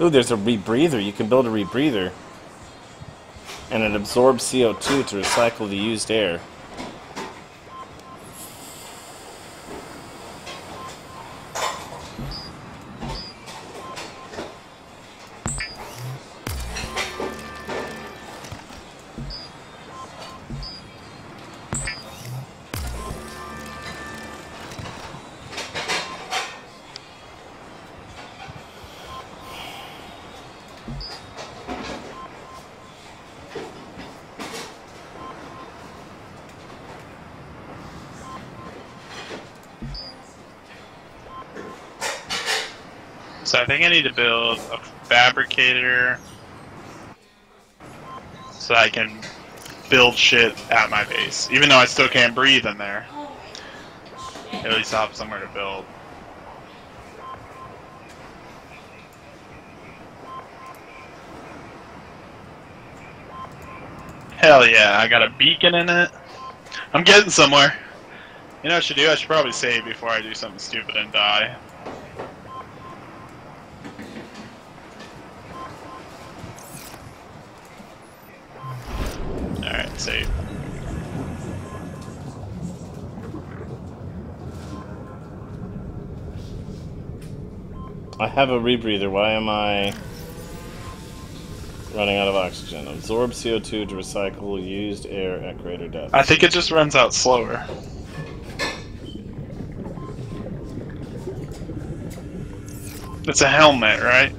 Ooh, there's a rebreather. You can build a rebreather. And it absorbs CO2 to recycle the used air. So I think I need to build a fabricator so I can build shit at my base. Even though I still can't breathe in there. At least I'll have somewhere to build. Hell yeah, I got a beacon in it. I'm getting somewhere. You know what I should do? I should probably save before I do something stupid and die. I have a rebreather. Why am I running out of oxygen? Absorb CO2 to recycle used air at greater depth. I think it just runs out slower. It's a helmet, right?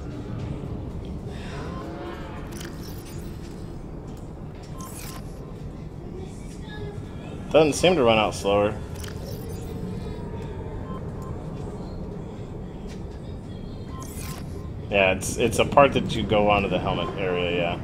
Doesn't seem to run out slower. Yeah, it's it's a part that you go onto the helmet area, yeah.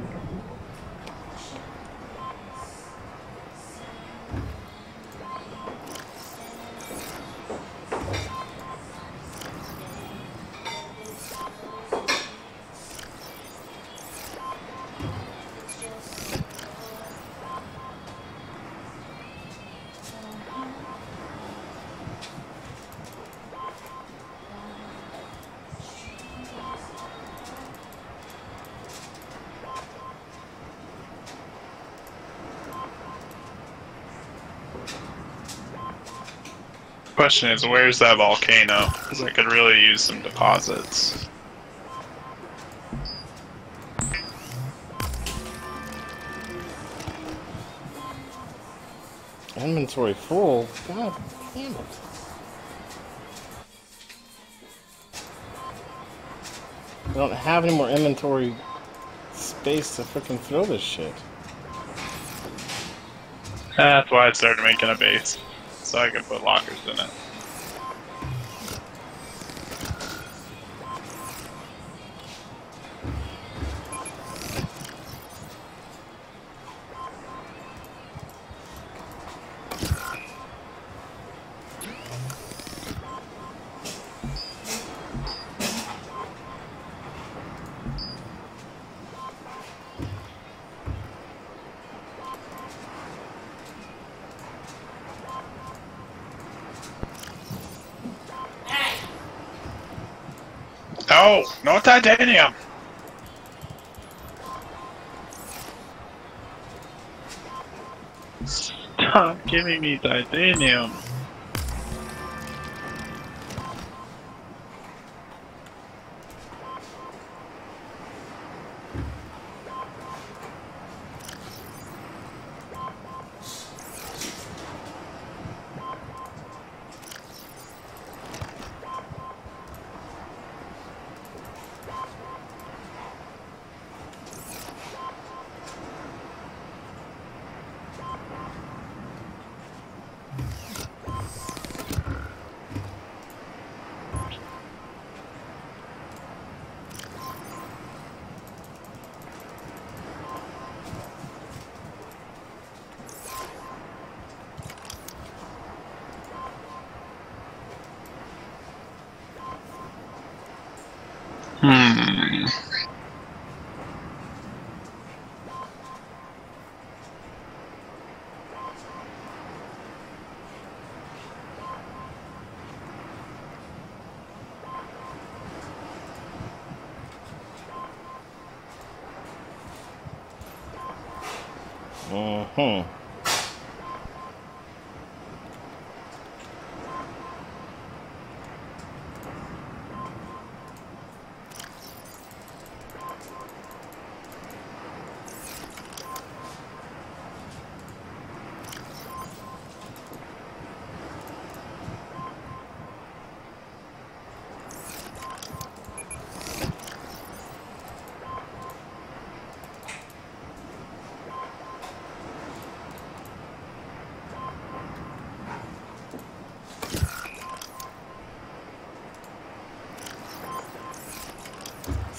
Question is, where's that volcano? Because I could really use some deposits. Inventory full? God damn it. I don't have any more inventory space to freaking throw this shit. That's why I started making a base. So I can put lockers in it. No, no titanium. Stop giving me titanium. Hmm.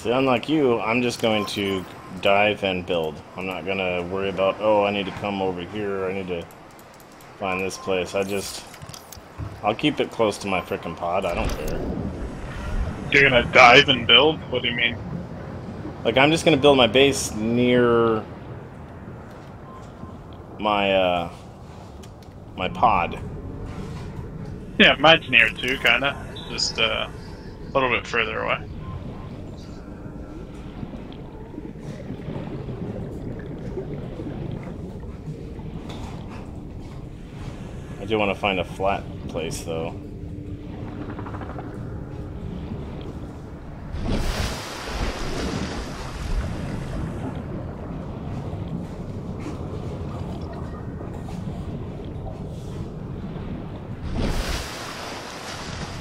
See, unlike you, I'm just going to dive and build. I'm not going to worry about, oh, I need to come over here, I need to find this place. I just, I'll keep it close to my freaking pod, I don't care. You're gonna dive and build? What do you mean? Like, I'm just going to build my base near my, uh, my pod. Yeah, mine's near too, kinda. Just uh, a little bit further away. I do want to find a flat place, though.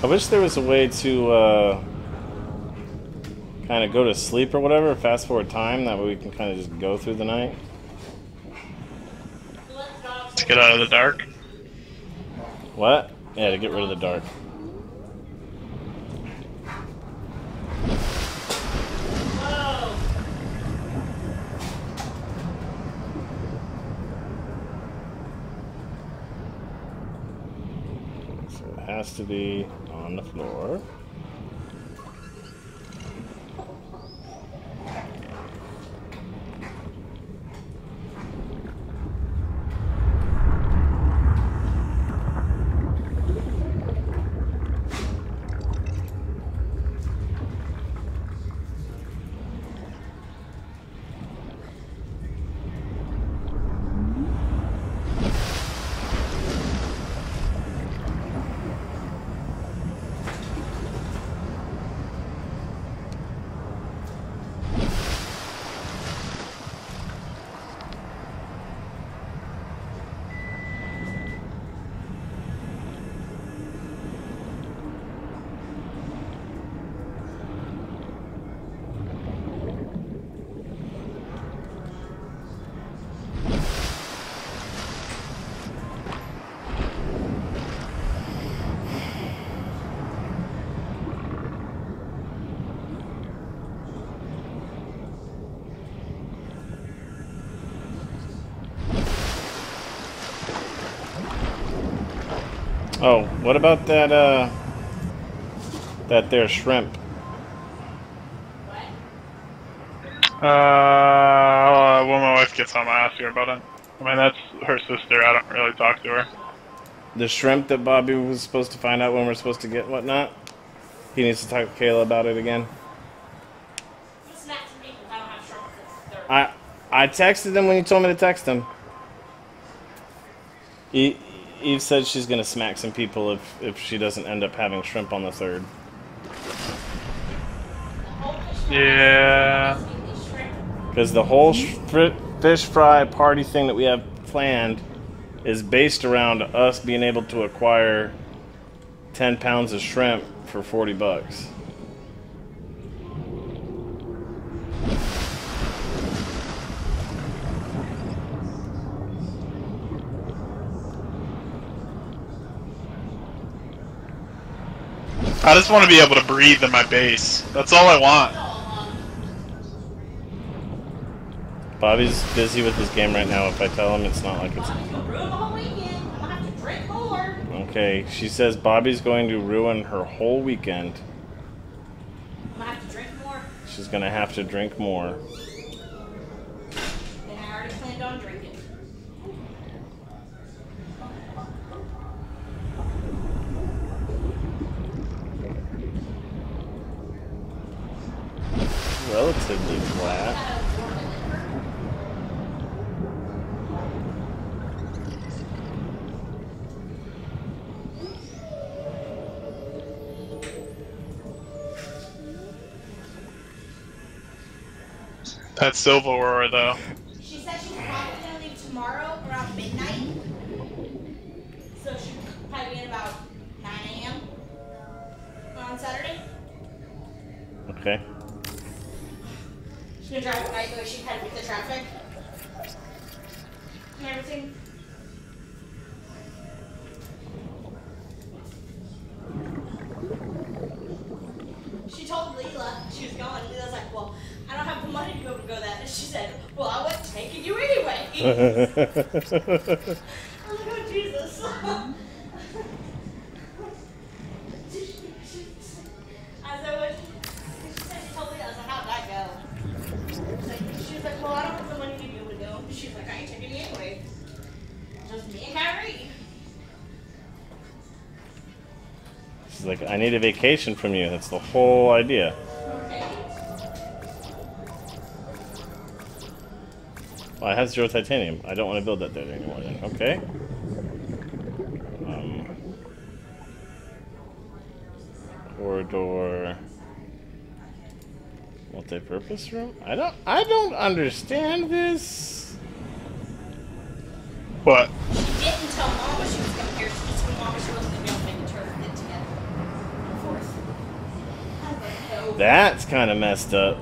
I wish there was a way to uh, kind of go to sleep or whatever, fast forward time, that way we can kind of just go through the night. To get out of the dark. What? Yeah, to get rid of the dark. So it has to be on the floor. Oh, what about that, uh, that there shrimp? Uh, when my wife gets home, I ask her about it. I mean, that's her sister. I don't really talk to her. The shrimp that Bobby was supposed to find out when we're supposed to get whatnot? He needs to talk to Kayla about it again. I I texted him when you told me to text him. E- Eve said she's gonna smack some people if if she doesn't end up having shrimp on the third. Yeah. Because the whole fish fry party thing that we have planned is based around us being able to acquire 10 pounds of shrimp for 40 bucks. I just want to be able to breathe in my base. That's all I want. Bobby's busy with his game right now. If I tell him, it's not like it's. Ruin the whole weekend. I'm gonna have to drink more. Okay, she says Bobby's going to ruin her whole weekend. I'm gonna have to drink more She's gonna have to drink more. relatively flat. That's Silver Aurora, though. She said she's probably gonna leave tomorrow around midnight. So she'll probably be in about 9 a.m. on Saturday. Okay. She's gonna drive at night, but she kind of beat the traffic. And. She told Leela she was going. Leela's like, well, I don't have the money to able to go that. And she said, well, I wasn't taking you anyway. like, I need a vacation from you. That's the whole idea. Well, it has zero titanium. I don't want to build that there anymore then. Okay. Um, corridor. Multi-purpose room? I don't I don't understand this. What? She didn't tell Mama she was coming here. She just told Mama she wasn't gonna be able to make it to her get together. On the fourth. I was like, no. That's kind of messed up. Oh. I mean, I'm sure she'll end up calling her. Or Leela will tell her. Mom doesn't care either way when she comes kind of messed doesn't.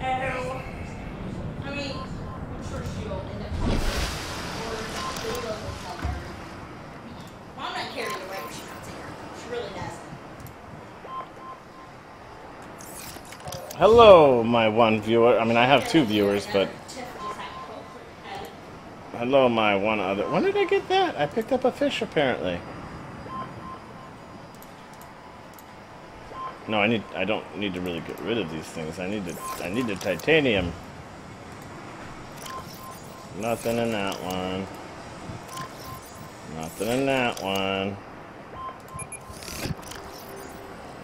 Hello, my one viewer. I mean, I have two viewers, but Tiff just had to pull her head. hello, my one other. When did I get that? I picked up a fish apparently. No, I need. I don't need to really get rid of these things. I need to. I need the titanium. Nothing in that one. Nothing in that one.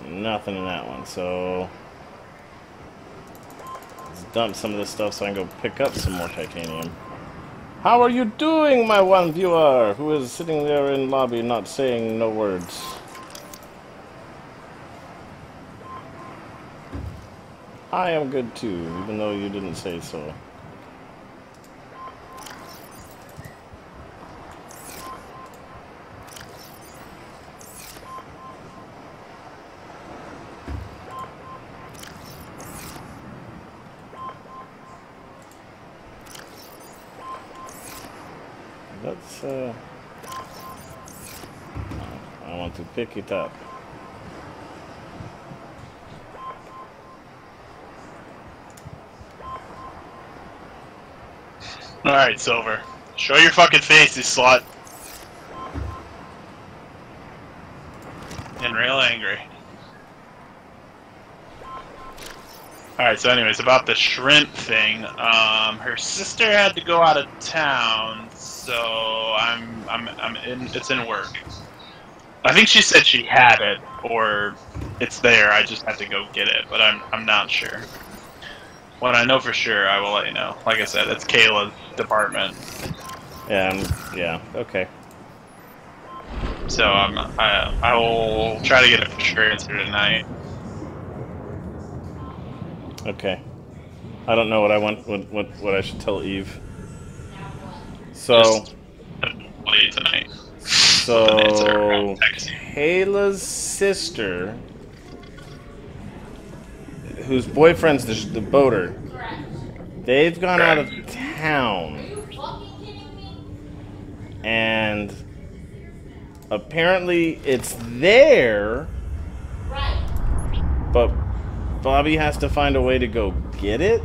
Nothing in that one. So let's dump some of this stuff so I can go pick up some more titanium. How are you doing, my one viewer, who is sitting there in lobby not saying no words? I am good too, even though you didn't say so. Let's, uh... I want to pick it up. Alright, Silver. Show your fucking face, you slut. And real angry. Alright, so anyways, about the shrimp thing, um, her sister had to go out of town, so I'm, I'm, I'm in, it's in work. I think she said she had it, or it's there, I just had to go get it, but I'm, I'm not sure. When I know for sure, I will let you know. Like I said, it's Kayla's department, Yeah, um, yeah, okay. so um, I, I will try to get a for sure answer tonight. Okay. I don't know what I want, what, what, what I should tell Eve. So, Just- tonight. so, answer, I'll text. Kayla's sister, whose boyfriend's the, the boater, they've gone out of town, and apparently it's there, but Bobby has to find a way to go get it.